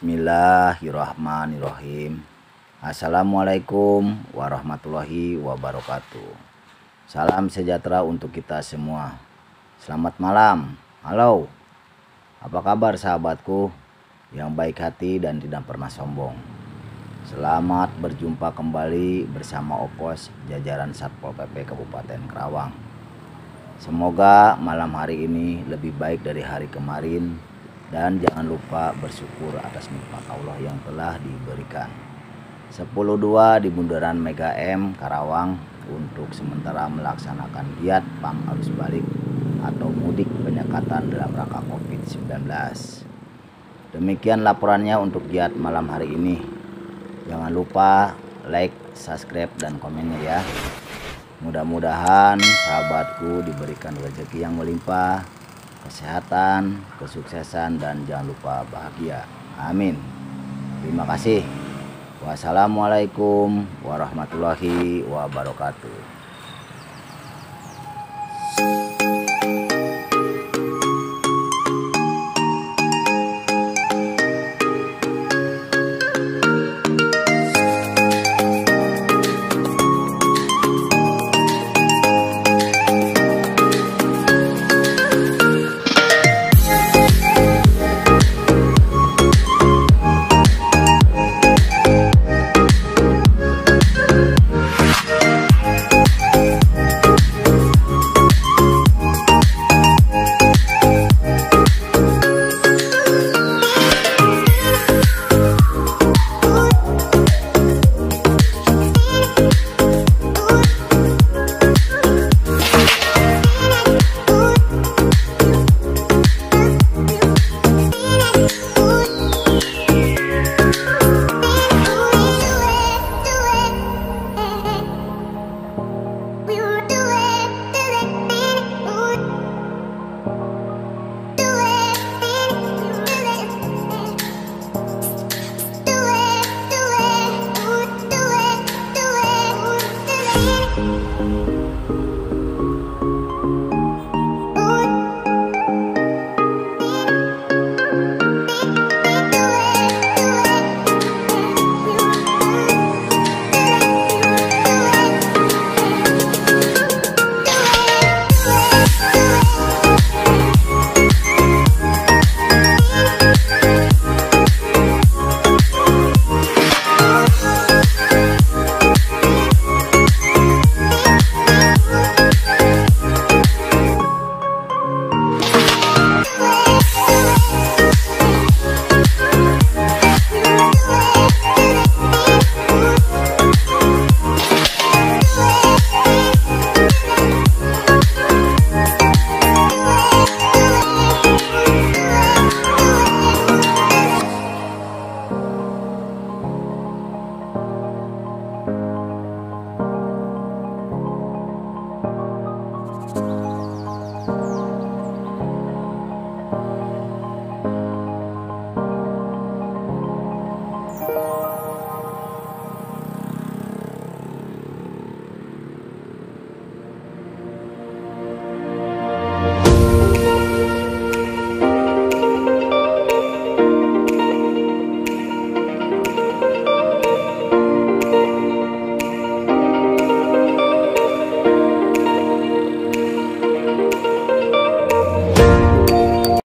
Bismillahirrahmanirrahim. Assalamualaikum warahmatullahi wabarakatuh. Salam sejahtera untuk kita semua. Selamat malam. Halo. Apa kabar sahabatku? Yang baik hati dan tidak pernah sombong. Selamat berjumpa kembali bersama Opos jajaran Satpol PP Kabupaten Kerawang. Semoga malam hari ini lebih baik dari hari kemarin dan jangan lupa bersyukur atas nikmat Allah yang telah diberikan. 10.2 di Bundaran Mega M Karawang untuk sementara melaksanakan giat pam arus balik atau mudik penyekatan dalam rangka COVID-19. Demikian laporannya untuk giat malam hari ini. Jangan lupa like, subscribe, dan komennya ya. Mudah-mudahan sahabatku diberikan rezeki yang melimpah kesehatan, kesuksesan, dan jangan lupa bahagia. Amin. Terima kasih. Wassalamualaikum warahmatullahi wabarakatuh.